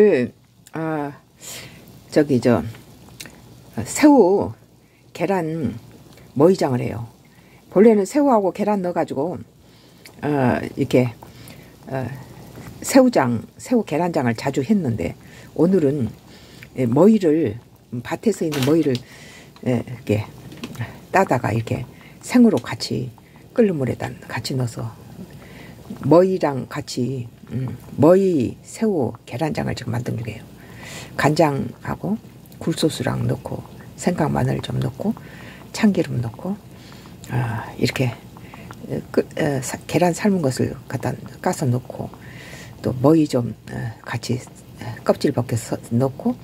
그, 아, 저기, 저, 새우, 계란, 머위장을 해요. 본래는 새우하고 계란 넣어가지고, 어, 이렇게, 어, 새우장, 새우 계란장을 자주 했는데, 오늘은 예, 머위를, 밭에서 있는 머위를, 예, 이렇게 따다가 이렇게 생으로 같이 끓는 물에다 같이 넣어서 머위랑 같이 음, 머위 새우 계란장을 지금 만든 중이에요. 간장하고 굴소스랑 넣고 생강 마늘 좀 넣고 참기름 넣고 아, 이렇게 끄, 어, 사, 계란 삶은 것을 갖다 까서 넣고 또 머위 좀 어, 같이 어, 껍질 벗겨서 넣고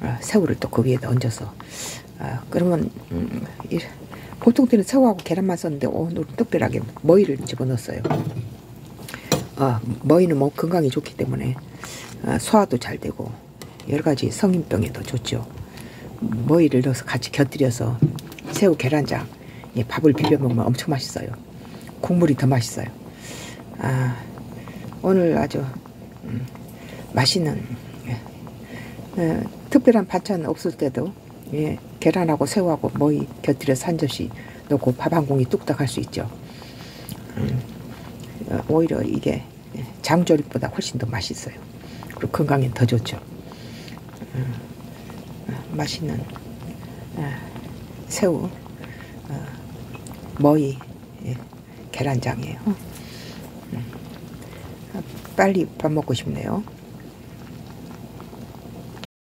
어, 새우를 또 그 위에다 얹어서 아, 그러면 음, 이, 보통 때는 새우하고 계란만 썼는데 오늘 특별하게 머위를 집어넣었어요. 어, 머위는 뭐 건강에 좋기 때문에 어, 소화도 잘 되고 여러 가지 성인병에도 좋죠. 머위를 넣어서 같이 곁들여서 새우 계란장 예, 밥을 비벼 먹으면 엄청 맛있어요. 국물이 더 맛있어요. 아, 오늘 아주 음, 맛있는 예, 어, 특별한 반찬 없을 때도 예, 계란하고 새우하고 머위 곁들여서 한 접시 넣고 밥 한 공기 뚝딱 할 수 있죠. 음, 어, 오히려 이게 장조림보다 훨씬 더 맛있어요. 그리고 건강에 더 좋죠. 음, 어, 맛있는 어, 새우, 어, 머위, 예, 계란장이에요. 음, 아, 빨리 밥 먹고 싶네요.